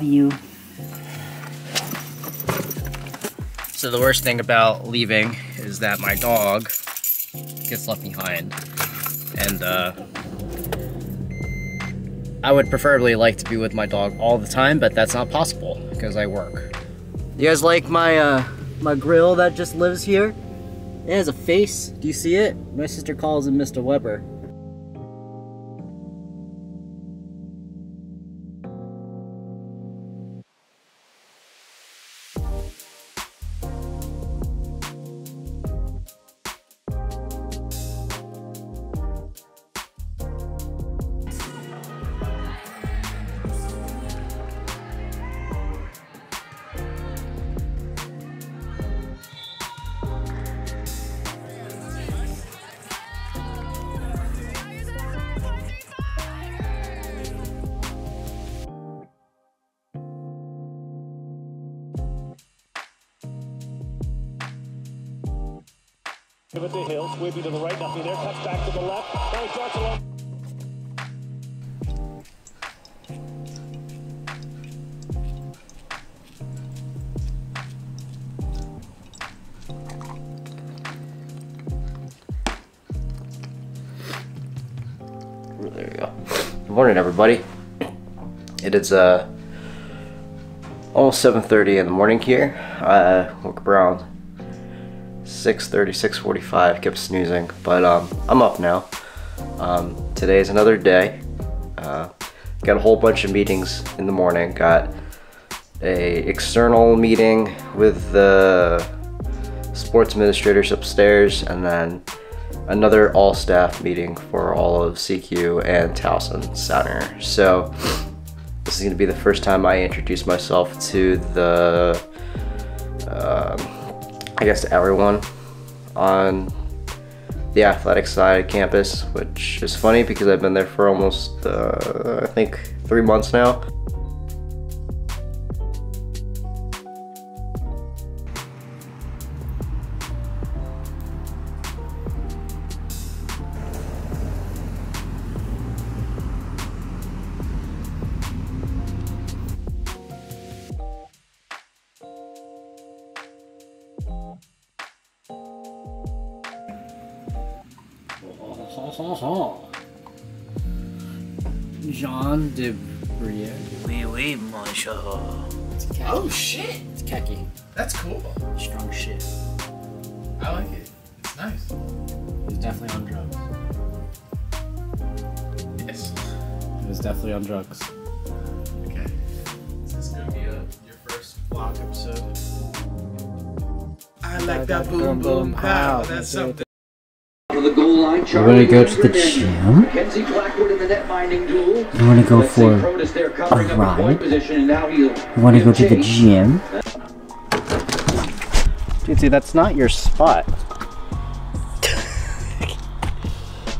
love you. So the worst thing about leaving is that my dog gets left behind. And uh, I would preferably like to be with my dog all the time, but that's not possible because I work. You guys like my uh, my grill that just lives here? It has a face. Do you see it? My sister calls him Mr. Weber. Give it to Hill, sweeping to the right, nothing there, cuts back to the left. Now he darts along. There we go. Good morning, everybody. It is uh almost 7:30 in the morning here. Woke up around 6:30, 6:45. Kept snoozing, but um, I'm up now. Um, today is another day. Uh, got a whole bunch of meetings in the morning. Got a external meeting with the sports administrators upstairs, and then another all staff meeting for all of SECU and Towson Center. So this is going to be the first time I introduce myself to the, um, I guess to everyone on the athletic side of campus, which is funny because I've been there for almost, uh, I think, three months now. Jean de Briere. Oui, oui, monsieur. Oh shit! It's khaki. That's cool. Strong shit. I like it. It's nice. He's definitely on drugs. Yes. He was definitely on drugs. Okay. Is this gonna be a, your first vlog episode? I like that boom boom pow. That's something. The goal line. We're gonna go to the gym. Mackenzie Blackwood in the net minding duel. You wanna go for Protus there covering a up his point ride? position, and now he'll, You wanna go to the gym? Dude, see, that's not your spot.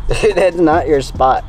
that's not your spot.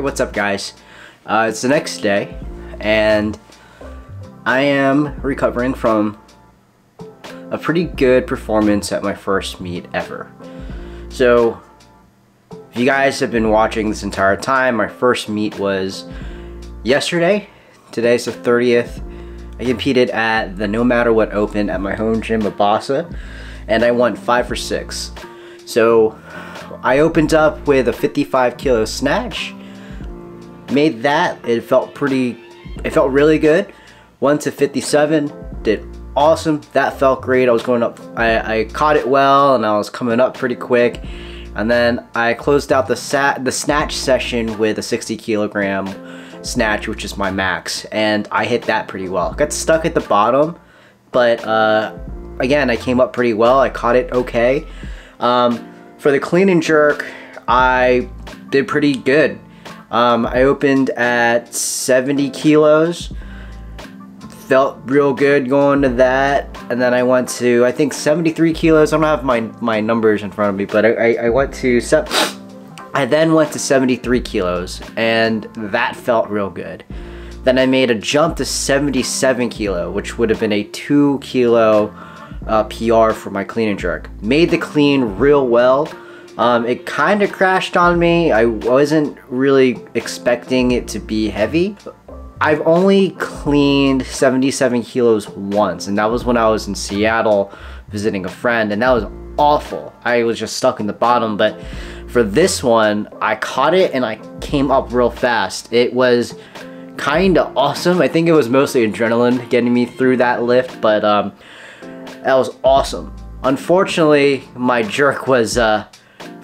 Hey, what's up, guys? Uh, it's the next day, and I am recovering from a pretty good performance at my first meet ever. So, if you guys have been watching this entire time, my first meet was yesterday. Today's the 30th. I competed at the No Matter What Open at my home gym, Abasa, and I won 5 for 6. So, I opened up with a 55 kilo snatch made that it felt pretty it felt really good. 1 to 57 did awesome. That felt great. I was going up i, I caught it well and i was coming up pretty quick. And then i closed out the sat the snatch session with a 60 kilogram snatch which is my max. And i hit that pretty well. Got stuck at the bottom but uh again i came up pretty well. I caught it okay. Um for the clean and jerk i did pretty good um, I opened at 70 kilos. Felt real good going to that. And then I went to, I think 73 kilos. I don't have my, my numbers in front of me, but I, I, I went to, se- I then went to 73 kilos and that felt real good. Then I made a jump to 77 kilo, which would have been a two kilo uh, PR for my clean and jerk. Made the clean real well. Um, it kind of crashed on me. I wasn't really expecting it to be heavy. I've only cleaned 77 kilos once, and that was when I was in Seattle visiting a friend, and that was awful. I was just stuck in the bottom, but for this one, I caught it and I came up real fast. It was kind of awesome. I think it was mostly adrenaline getting me through that lift, but um, that was awesome. Unfortunately, my jerk was uh,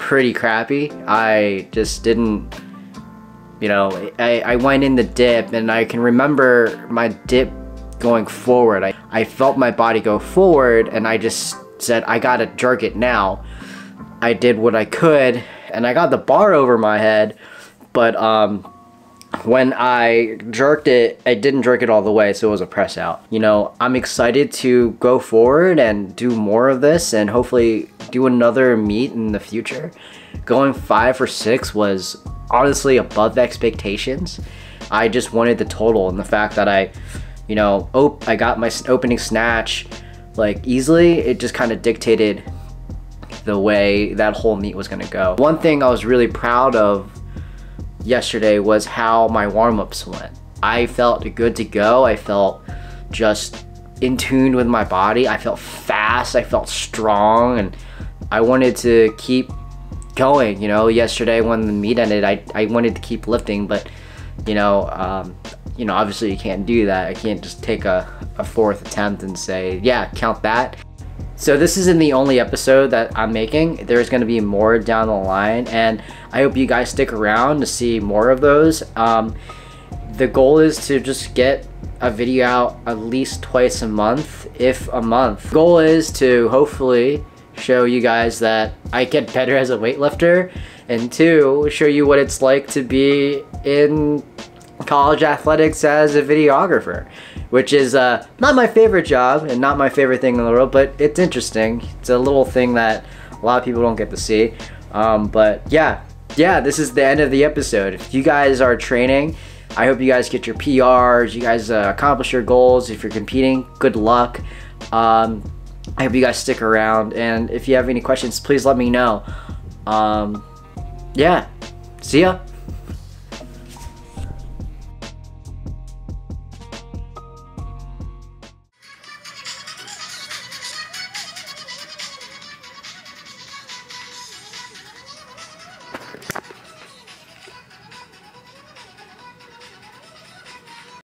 pretty crappy. I just didn't, you know, I, I went in the dip and I can remember my dip going forward. I, I felt my body go forward and I just said, I gotta jerk it now. I did what I could and I got the bar over my head, but um, when I jerked it, I didn't jerk it all the way, so it was a press out. You know, I'm excited to go forward and do more of this and hopefully do another meet in the future. Going five for six was honestly above expectations. I just wanted the total and the fact that I, you know, op- I got my opening snatch like easily, it just kind of dictated the way that whole meet was gonna go. One thing I was really proud of yesterday was how my warm-ups went. I felt good to go. I felt just in tune with my body. I felt fast. I felt strong and I wanted to keep going, you know, yesterday when the meet ended, I, I wanted to keep lifting, but you know, um, you know, obviously you can't do that. I can't just take a, a fourth attempt and say, yeah, count that. So this isn't the only episode that I'm making. There's going to be more down the line, and I hope you guys stick around to see more of those. Um, the goal is to just get a video out at least twice a month, if a month. The Goal is to hopefully show you guys that I get better as a weightlifter, and two, show you what it's like to be in college athletics as a videographer, which is uh, not my favorite job and not my favorite thing in the world, but it's interesting. It's a little thing that a lot of people don't get to see. Um, but yeah, yeah, this is the end of the episode. If you guys are training, I hope you guys get your PRs, you guys uh, accomplish your goals. If you're competing, good luck. Um, I hope you guys stick around. And if you have any questions, please let me know. Um, yeah, see ya.